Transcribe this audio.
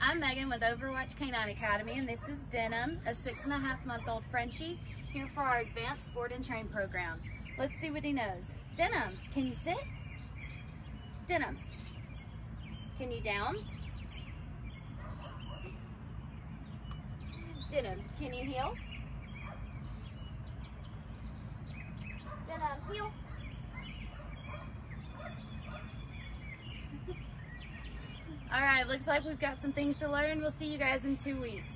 I'm Megan with OverWatch K9 Academy, and this is Denim, a six and a half month old Frenchie, here for our advanced sport and train program. Let's see what he knows. Denim, can you sit? Denim, can you down? Denim, can you heel? Denim, heel. All right, looks like we've got some things to learn. We'll see you guys in two weeks.